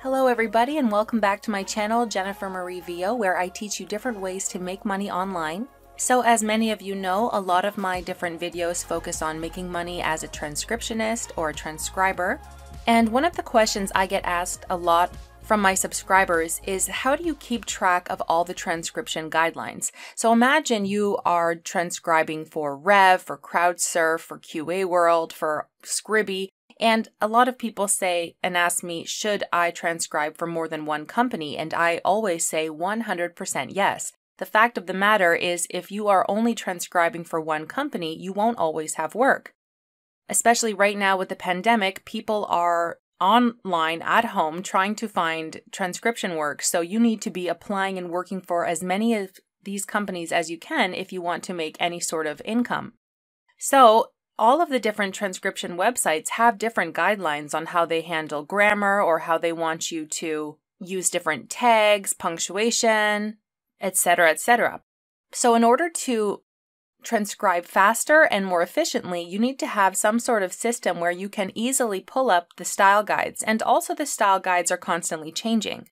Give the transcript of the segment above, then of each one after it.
Hello everybody and welcome back to my channel, Jennifer Marie Vio, where I teach you different ways to make money online. So as many of you know, a lot of my different videos focus on making money as a transcriptionist or a transcriber. And one of the questions I get asked a lot from my subscribers is how do you keep track of all the transcription guidelines? So imagine you are transcribing for Rev, for CrowdSurf, for QA World, for Scribie, and a lot of people say and ask me, should I transcribe for more than one company? And I always say 100% yes. The fact of the matter is, if you are only transcribing for one company, you won't always have work. Especially right now with the pandemic, people are online at home trying to find transcription work. So you need to be applying and working for as many of these companies as you can if you want to make any sort of income. So all of the different transcription websites have different guidelines on how they handle grammar or how they want you to use different tags, punctuation, etc., etc. So in order to transcribe faster and more efficiently, you need to have some sort of system where you can easily pull up the style guides. And also the style guides are constantly changing.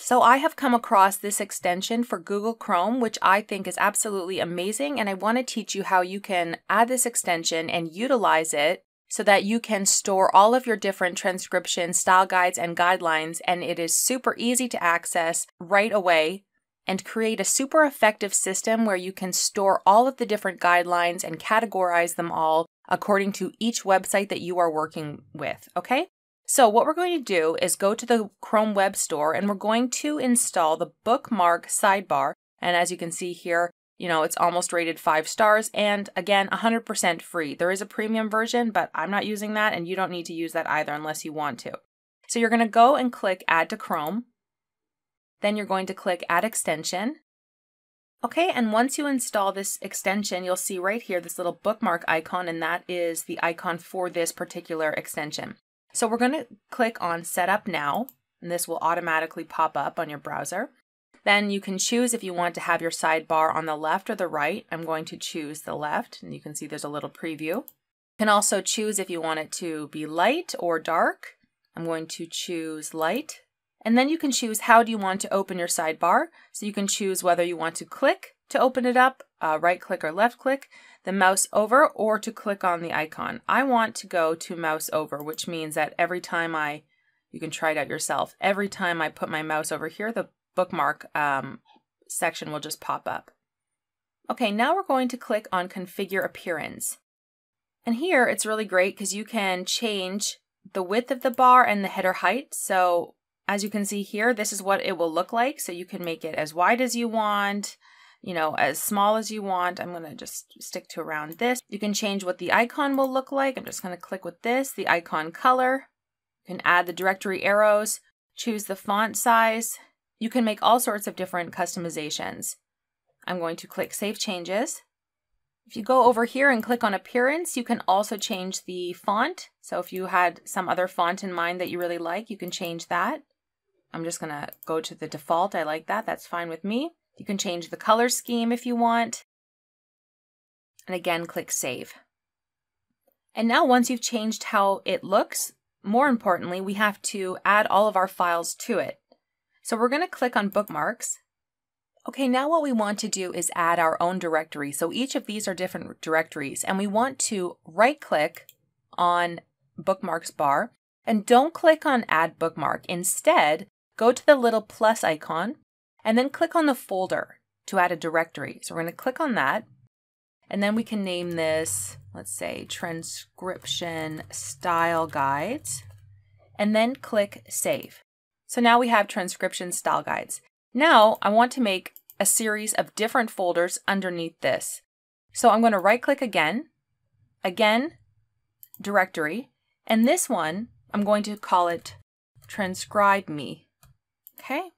So I have come across this extension for Google Chrome, which I think is absolutely amazing. And I want to teach you how you can add this extension and utilize it so that you can store all of your different transcription style guides and guidelines. And it is super easy to access right away and create a super effective system where you can store all of the different guidelines and categorize them all according to each website that you are working with. Okay. So what we're going to do is go to the Chrome Web Store and we're going to install the bookmark sidebar. And as you can see here, you know, it's almost rated five stars and again, 100% free. There is a premium version, but I'm not using that and you don't need to use that either unless you want to. So you're going to go and click add to Chrome. Then you're going to click add extension. Okay, and once you install this extension, you'll see right here this little bookmark icon, and that is the icon for this particular extension. So we're going to click on Setup Now, and this will automatically pop up on your browser. Then you can choose if you want to have your sidebar on the left or the right. I'm going to choose the left, and you can see there's a little preview. You can also choose if you want it to be light or dark. I'm going to choose light. And then you can choose how do you want to open your sidebar. So you can choose whether you want to click to open it up, uh, right click or left click the mouse over or to click on the icon. I want to go to mouse over, which means that every time I, you can try it out yourself, every time I put my mouse over here, the bookmark um, section will just pop up. Okay, now we're going to click on Configure Appearance. And here it's really great because you can change the width of the bar and the header height. So as you can see here, this is what it will look like. So you can make it as wide as you want, you know, as small as you want. I'm going to just stick to around this. You can change what the icon will look like. I'm just going to click with this, the icon color. You can add the directory arrows, choose the font size. You can make all sorts of different customizations. I'm going to click Save Changes. If you go over here and click on Appearance, you can also change the font. So if you had some other font in mind that you really like, you can change that. I'm just going to go to the default. I like that. That's fine with me. You can change the color scheme if you want. And again, click Save. And now once you've changed how it looks, more importantly, we have to add all of our files to it. So we're going to click on Bookmarks. Okay, now what we want to do is add our own directory. So each of these are different directories, and we want to right-click on Bookmarks bar, and don't click on Add Bookmark. Instead, go to the little plus icon and then click on the folder to add a directory. So we're going to click on that. And then we can name this, let's say, transcription style guides, and then click save. So now we have transcription style guides. Now I want to make a series of different folders underneath this. So I'm going to right click again, again, directory, and this one, I'm going to call it TranscribeMe. Okay.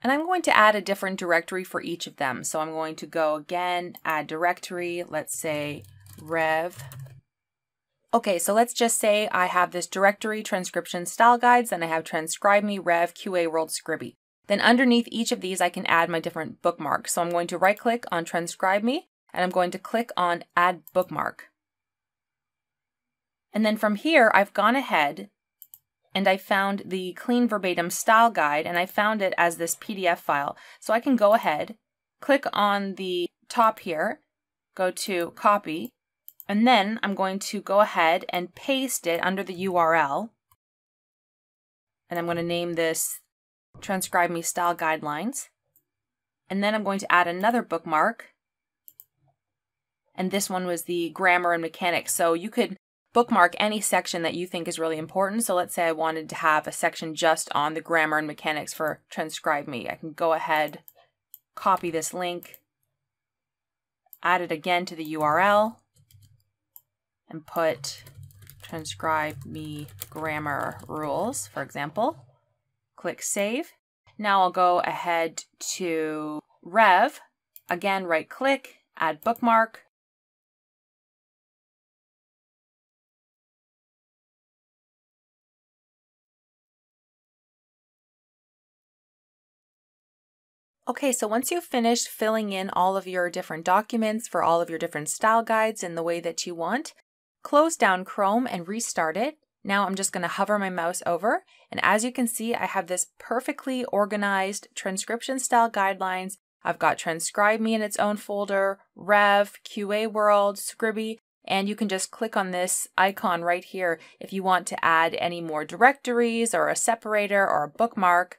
And I'm going to add a different directory for each of them. So I'm going to go again, add directory, let's say rev. Okay, so let's just say I have this directory, transcription style guides, and I have TranscribeMe, rev, QA world, Scribie. Then underneath each of these, I can add my different bookmarks. So I'm going to right click on TranscribeMe, and I'm going to click on add bookmark. And then from here, I've gone ahead and I found the clean verbatim style guide and I found it as this PDF file. So I can go ahead, click on the top here, go to copy, and then I'm going to go ahead and paste it under the URL. And I'm going to name this TranscribeMe Style Guidelines. And then I'm going to add another bookmark. And this one was the grammar and mechanics. So you could bookmark any section that you think is really important. So let's say I wanted to have a section just on the grammar and mechanics for TranscribeMe. I can go ahead, copy this link, add it again to the URL, and put TranscribeMe grammar rules, for example. Click save. Now I'll go ahead to Rev. Again, right click, add bookmark. Okay, so once you've finished filling in all of your different documents for all of your different style guides in the way that you want, close down Chrome and restart it. Now I'm just going to hover my mouse over, and as you can see, I have this perfectly organized transcription style guidelines. I've got TranscribeMe in its own folder, Rev, QA World, Scribie, and you can just click on this icon right here if you want to add any more directories or a separator or a bookmark.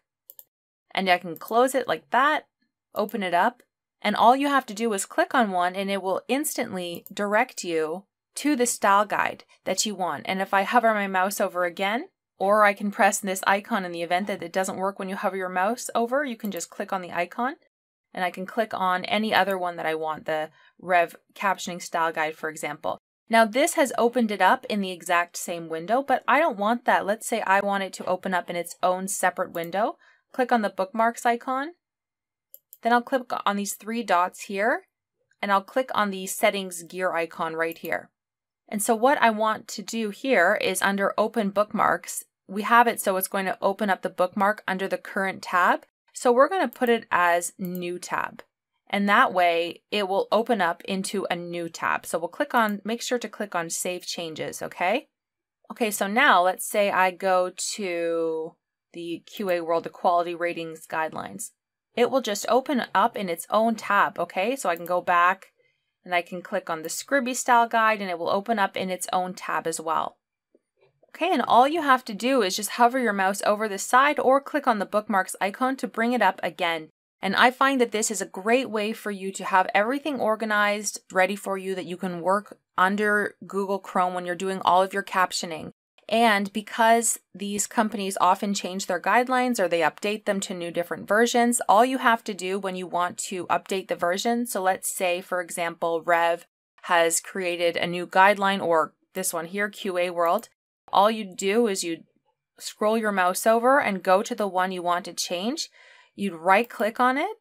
And I can close it like that, open it up, and all you have to do is click on one and it will instantly direct you to the style guide that you want. And if I hover my mouse over again, or I can press this icon in the event that it doesn't work when you hover your mouse over, you can just click on the icon and I can click on any other one that I want, the Rev captioning style guide, for example. Now this has opened it up in the exact same window, but I don't want that. Let's say I want it to open up in its own separate window. Click on the bookmarks icon. Then I'll click on these three dots here and I'll click on the settings gear icon right here. And so what I want to do here is under open bookmarks, we have it so it's going to open up the bookmark under the current tab. So we're going to put it as new tab. And that way it will open up into a new tab. So we'll click on, make sure to click on save changes, okay? Okay, so now let's say I go to the QA World Equality Ratings Guidelines. It will just open up in its own tab, okay? So I can go back and I can click on the Scribie style guide and it will open up in its own tab as well. Okay, and all you have to do is just hover your mouse over the side or click on the bookmarks icon to bring it up again. And I find that this is a great way for you to have everything organized, ready for you that you can work under Google Chrome when you're doing all of your captioning. And because these companies often change their guidelines or they update them to new different versions, all you have to do when you want to update the version, so let's say, for example, Rev has created a new guideline or this one here, QA World, all you do is you scroll your mouse over and go to the one you want to change. You'd right click on it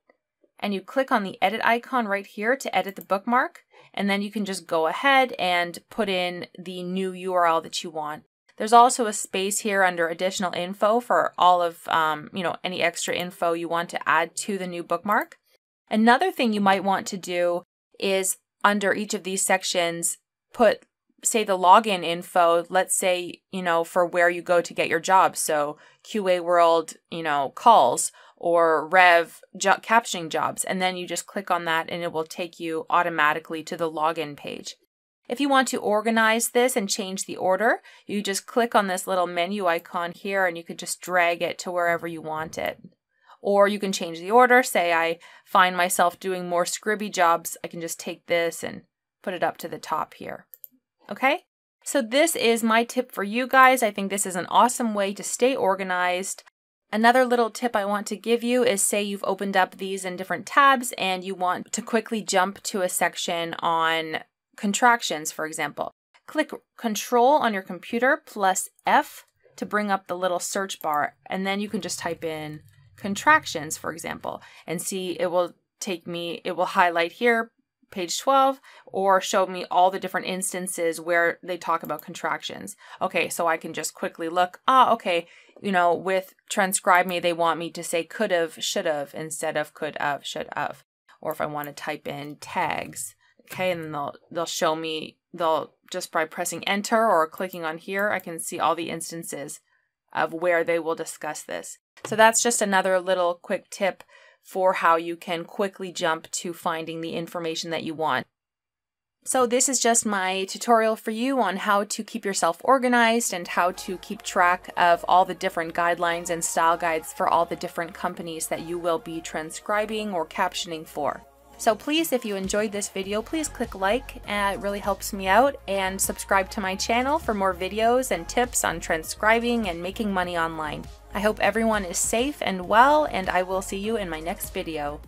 and you click on the edit icon right here to edit the bookmark. And then you can just go ahead and put in the new URL that you want. There's also a space here under additional info for all of, um, you know, any extra info you want to add to the new bookmark. Another thing you might want to do is under each of these sections, put say the login info, let's say, you know, for where you go to get your job. So QA World, you know, calls or Rev jo- captioning jobs. And then you just click on that and it will take you automatically to the login page. If you want to organize this and change the order, you just click on this little menu icon here and you could just drag it to wherever you want it. Or you can change the order. Say I find myself doing more Scribie jobs, I can just take this and put it up to the top here. Okay? So this is my tip for you guys. I think this is an awesome way to stay organized. Another little tip I want to give you is say you've opened up these in different tabs and you want to quickly jump to a section on contractions, for example. Click Control on your computer plus F to bring up the little search bar, and then you can just type in contractions, for example, and see it will take me, it will highlight here, page 12, or show me all the different instances where they talk about contractions. Okay, so I can just quickly look, ah, okay, you know, with TranscribeMe, they want me to say could have, should have instead of could have, should have. Or if I want to type in tags, okay, and then they'll they'll show me they'll just by pressing enter or clicking on here, I can see all the instances of where they will discuss this. So that's just another little quick tip for how you can quickly jump to finding the information that you want. So this is just my tutorial for you on how to keep yourself organized and how to keep track of all the different guidelines and style guides for all the different companies that you will be transcribing or captioning for. So please, if you enjoyed this video, please click like, it really helps me out, and subscribe to my channel for more videos and tips on transcribing and making money online. I hope everyone is safe and well, and I will see you in my next video.